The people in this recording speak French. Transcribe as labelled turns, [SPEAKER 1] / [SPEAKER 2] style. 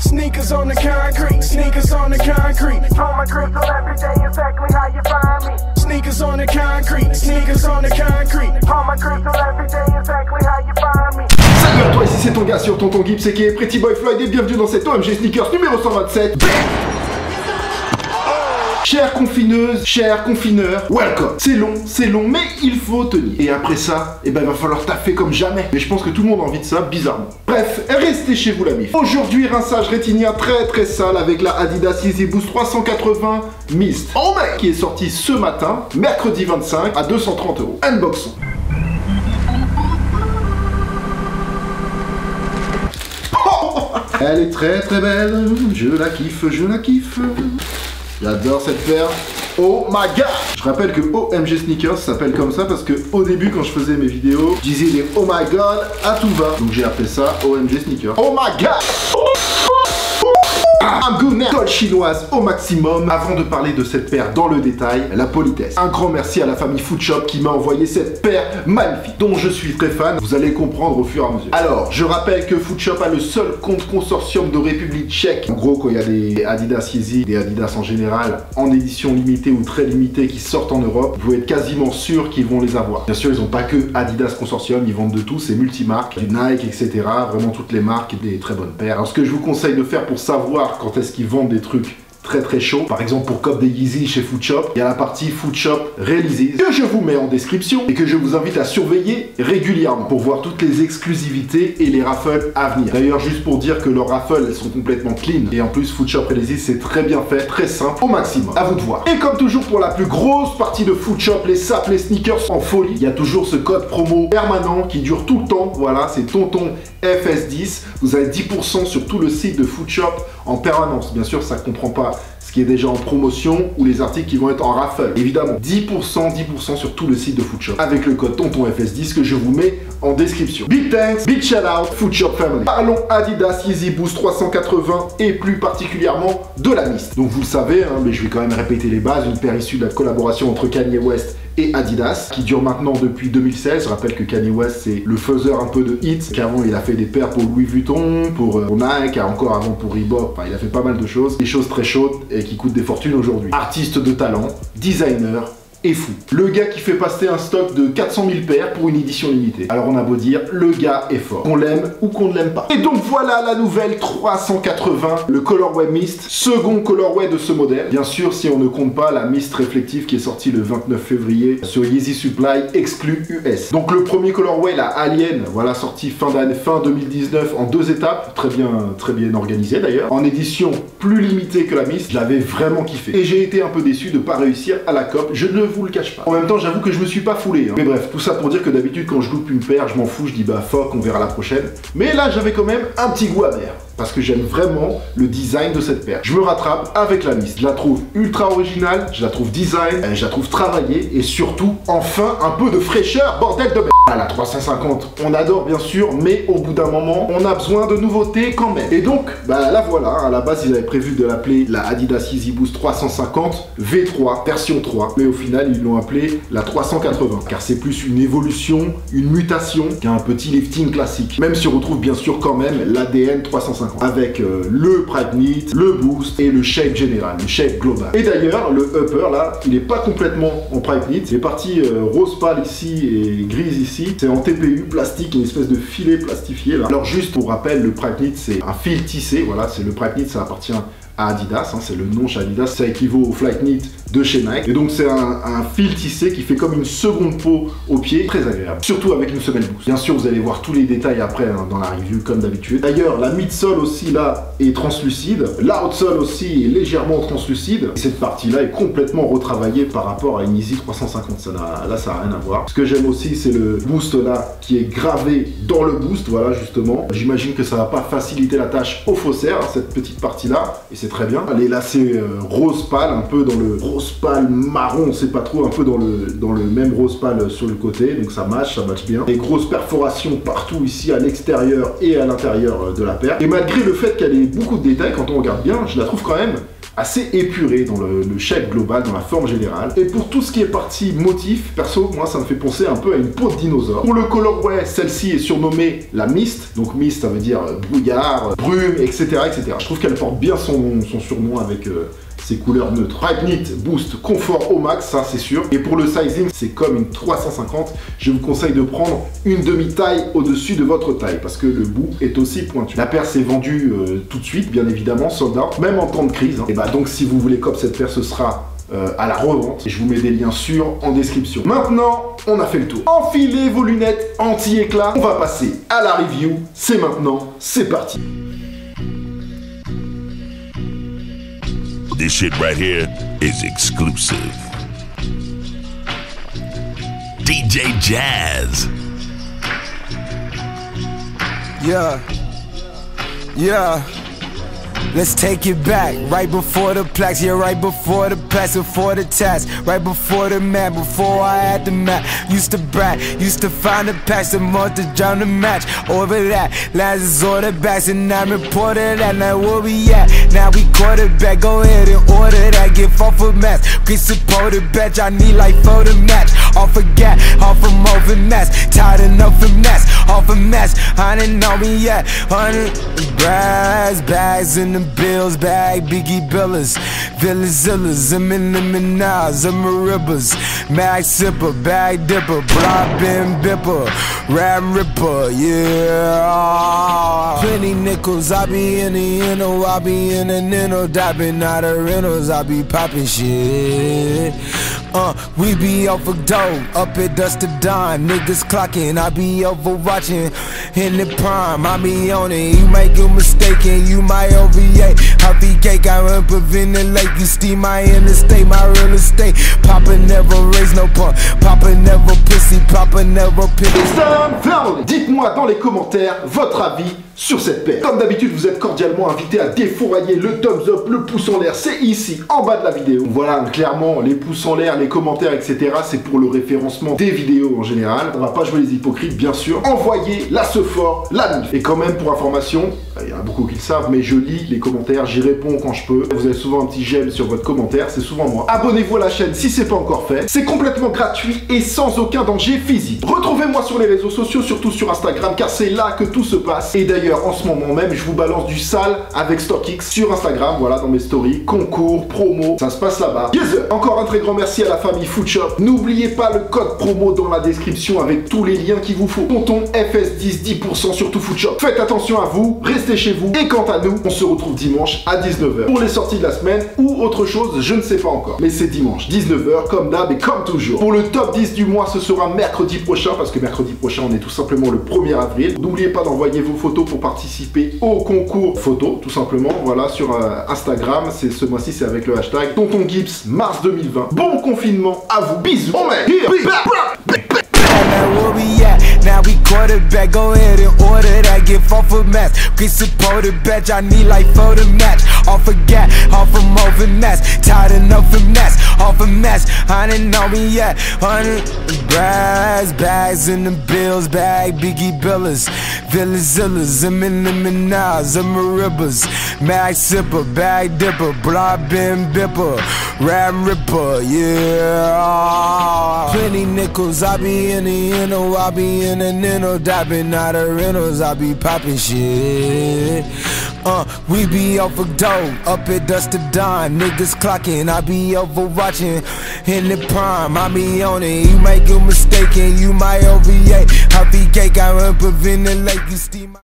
[SPEAKER 1] Sneakers on the concrete, sneakers on the concrete. On my crystal every day, exactly how you find me. Sneakers on the concrete, sneakers on the concrete. On my crystal every day, exactly how you find me.
[SPEAKER 2] Salut à toi, ici c'est ton gars sur Tonton Gibbs et qui est Pretty Boy Floyd et bienvenue dans cette OMG Sneakers numéro 127. Chère confineuse, cher confineur, welcome. C'est long, c'est long, mais il faut tenir. Et après ça, eh ben, il va falloir taffer comme jamais. Mais je pense que tout le monde a envie de ça, bizarrement. Bref, restez chez vous la mif. Aujourd'hui, rinçage rétinien très très sale avec la Adidas Yeezy Boost 380 Mist. Oh mec Qui est sorti ce matin, mercredi 25, à 230 euros. Unboxing. Elle est très très belle, je la kiffe, je la kiffe. J'adore cette paire. Oh my god Je rappelle que OMG Sneakers s'appelle comme ça parce que au début quand je faisais mes vidéos, je disais des Oh my god à tout va. Donc j'ai appelé ça OMG Sneakers. Oh my god un goût colle chinoise au maximum. Avant de parler de cette paire dans le détail, la politesse. Un grand merci à la famille Foodshop qui m'a envoyé cette paire magnifique, dont je suis très fan. Vous allez comprendre au fur et à mesure. Alors, je rappelle que Foodshop a le seul compte consortium de République tchèque. En gros, quand il y a des Adidas Yeezy, des Adidas en général, en édition limitée ou très limitée qui sortent en Europe, vous être quasiment sûr qu'ils vont les avoir. Bien sûr, ils n'ont pas que Adidas Consortium, ils vendent de tout, c'est multimarques, du Nike, etc. Vraiment toutes les marques des très bonnes paires. Alors, ce que je vous conseille de faire pour savoir quand est-ce qu'ils vendent des trucs très très chauds. Par exemple pour Cop des Yeezy chez Foodshop, il y a la partie Foodshop réalisée que je vous mets en description et que je vous invite à surveiller régulièrement pour voir toutes les exclusivités et les raffles à venir. D'ailleurs juste pour dire que leurs raffles elles sont complètement clean et en plus Foodshop réalisé c'est très bien fait, très simple au maximum. À vous de voir. Et comme toujours pour la plus grosse partie de Foodshop, les saps, les sneakers en folie, il y a toujours ce code promo permanent qui dure tout le temps. Voilà, c'est tonton FS10. Vous avez 10% sur tout le site de Foodshop en permanence. Bien sûr, ça comprend pas ce qui est déjà en promotion ou les articles qui vont être en raffle. Évidemment, 10%, 10% sur tout le site de Foodshop avec le code TONTONFS10 que je vous mets en description. Big thanks, big shout out, Foodshop Family. Parlons Adidas Yeezy Boost 380 et plus particulièrement de la Mist. Donc vous le savez, hein, mais je vais quand même répéter les bases, une paire issue de la collaboration entre Kanye West et Adidas, qui dure maintenant depuis 2016. Je rappelle que Kanye West, c'est le faiseur un peu de hits, qu'avant il a fait des paires pour Louis Vuitton, pour, euh, Nike, encore avant pour Reebok, enfin il a fait pas mal de choses, des choses très chaudes et qui coûtent des fortunes aujourd'hui. Artiste de talent, designer, est fou. Le gars qui fait passer un stock de 400 000 paires pour une édition limitée. Alors on a beau dire, le gars est fort. Qu'on l'aime ou qu'on ne l'aime pas. Et donc voilà la nouvelle 380, le Colorway Mist, second Colorway de ce modèle. Bien sûr, si on ne compte pas la Mist réflective qui est sortie le 29 février sur Yeezy Supply, exclu US. Donc le premier Colorway, la Alien, voilà, sorti fin d'année, fin 2019 en deux étapes, très bien, très bien organisé d'ailleurs. En édition plus limitée que la Mist, je l'avais vraiment kiffé. Et j'ai été un peu déçu de pas réussir à la COP. Je ne vous le cache pas. En même temps, j'avoue que je me suis pas foulé. hein. Mais bref, tout ça pour dire que d'habitude, quand je loupe une paire, je m'en fous, je dis bah fuck, on verra la prochaine. Mais là, j'avais quand même un petit goût amer. Parce que j'aime vraiment le design de cette paire. Je me rattrape avec la Mist. Je la trouve ultra originale, je la trouve design, euh, je la trouve travaillée et surtout, enfin, un peu de fraîcheur, bordel de merde. La 350, on adore bien sûr, mais au bout d'un moment, on a besoin de nouveautés quand même. Et donc, bah la voilà, à la base, ils avaient prévu de l'appeler la Adidas Yeezy Boost 350 V3, version 3. Mais au final, ils l'ont appelé la 380, car c'est plus une évolution, une mutation qu'un petit lifting classique. Même si on retrouve bien sûr quand même l'ADN 350, avec euh, le Pride Knit, le Boost et le shape général, le shape global. Et d'ailleurs, le upper là, il est pas complètement en Pride Knit, il est parti euh, rose pâle ici et grise ici. C'est en TPU plastique, une espèce de filet plastifié là. Alors juste pour rappel, le Pride Knit c'est un fil tissé, voilà, c'est le Pride Knit, ça appartient à Adidas, hein, c'est le nom chez Adidas, ça équivaut au Flight Knit de chez Nike. Et donc c'est un, fil tissé qui fait comme une seconde peau au pied, très agréable. Surtout avec une semelle boost. Bien sûr, vous allez voir tous les détails après hein, dans la review comme d'habitude. D'ailleurs, la midsole aussi là est translucide, l'outsole aussi est légèrement translucide. Et cette partie-là est complètement retravaillée par rapport à une Easy 350. Ça là, ça n'a rien à voir. Ce que j'aime aussi, c'est le boost là qui est gravé dans le boost, voilà justement. J'imagine que ça va pas faciliter la tâche au faussaire, cette petite partie-là, et c'est très bien. Les lacets euh, rose pâle, un peu dans le rose pâle marron, on sait pas trop, un peu dans le, dans le même rose pâle sur le côté, donc ça match, ça match bien. Des grosses perforations partout ici à l'extérieur et à l'intérieur de la paire. Et malgré le fait qu'elle ait beaucoup de détails, quand on regarde bien, je la trouve quand même assez épuré dans le, le shape global, dans la forme générale. Et pour tout ce qui est partie motif, perso, moi ça me fait penser un peu à une peau de dinosaure. Pour le colorway, celle-ci est surnommée la mist. Donc mist, ça veut dire euh, brouillard, euh, brume, etc. etc. Je trouve qu'elle porte bien son, son surnom avec... Euh, ses couleurs neutres. Hype boost confort au max, ça c'est sûr. Et pour le sizing, c'est comme une 350. Je vous conseille de prendre une demi-taille au-dessus de votre taille parce que le bout est aussi pointu. La paire s'est vendue euh, tout de suite, bien évidemment, sold out, même en temps de crise. Hein. Et bah donc si vous voulez cop cette paire, ce sera euh, à la revente. Et je vous mets des liens sûrs en description. Maintenant, on a fait le tour. Enfilez vos lunettes anti-éclat. On va passer à la review. C'est maintenant, c'est parti.
[SPEAKER 3] This shit right here is exclusive. DJ Jazz.
[SPEAKER 4] Yeah. Yeah. Let's take it back, right before the plaques, yeah, right before the packs, before the task, right before the map, before I had the map. Used to brag, used to find the packs, the month to drown the match. Over that, last is order backs, and I'm reported that now where we at. Now we quarterback, go ahead and order that, get off of mass. Get supported, bitch, I need like for the match. Off a gat, off from mess, tired enough of mess, off a mess. I didn't know me yet, hundred brass bags in the bills bag, Biggie Billers, Villazillas, Eminem Minaj, Ribbers, Mag Sipper, Bag Dipper, Block Ben Bipper, Ram Ripper, yeah. Plenty nickels, I be in the inno, I be in the nino, dabbing out of rentals, I be popping shit. Uh, we be off of dough, up at dust to dawn. Niggas clocking, I be over watching in the prime. I be on it, you make a mistake and you might OVA. Huffy cake, I run in the lake. You steam my interstate, my real estate. Papa never raise no pump, Papa never pussy, Papa never pity.
[SPEAKER 2] Dites-moi dans les commentaires votre avis sur cette paire. Comme d'habitude, vous êtes cordialement invité à défourailler le thumbs up, le pouce en l'air, c'est ici, en bas de la vidéo. Voilà, clairement, les pouces en l'air, les commentaires, etc., c'est pour le référencement des vidéos en général. On va pas jouer les hypocrites, bien sûr. Envoyez la ce fort, la mif. Et quand même, pour information, il y en a beaucoup qui le savent, mais je lis les commentaires, j'y réponds quand je peux. Vous avez souvent un petit j'aime sur votre commentaire, c'est souvent moi. Abonnez-vous à la chaîne si c'est pas encore fait. C'est complètement gratuit et sans aucun danger physique. Retrouvez-moi sur les réseaux sociaux, surtout sur Instagram, car c'est là que tout se passe. Et d'ailleurs, en ce moment même, je vous balance du sale avec StockX sur Instagram, voilà, dans mes stories, concours, promo, ça se passe là-bas. Encore un très grand merci à la famille Foodshop. N'oubliez pas le code promo dans la description avec tous les liens qu'il vous faut. Tonton FS10, 10% sur tout Foodshop. Faites attention à vous, restez chez vous. Et quant à nous, on se retrouve dimanche à 19h pour les sorties de la semaine ou autre chose, je ne sais pas encore. Mais c'est dimanche, 19h, comme d'hab et comme toujours. Pour le top 10 du mois, ce sera mercredi prochain, parce que mercredi prochain, on est tout simplement le 1er avril. N'oubliez pas d'envoyer vos photos pour participer au concours photo, tout simplement. Voilà, sur euh, Instagram. C'est ce mois-ci, c'est avec le hashtag Tonton Gibbs mars 2020. Bon confinement à vous. Bisous. On
[SPEAKER 4] we at? Now we order supported, bitch. I need like for the match. Off a gat, off from over mess. Tired enough of mess, off a mess. I didn't know me yet. Hundred brass bags in the bills bag. Biggie Billers, Villazillas, Eminem Minaj, Ribbers, Mag Sipper, Bag Dipper, Block Ben Bipper, Ram Ripper, yeah. Plenty nickels, I be in the inno, I be in the nino, dabbing out of rentals, I be popping shit. Uh, we be off of dough, up at dust to dawn. Niggas clocking, I be over watching in the prime. I be on it, you might get mistaken, you might OVA. Huffy cake, I run in the you steam.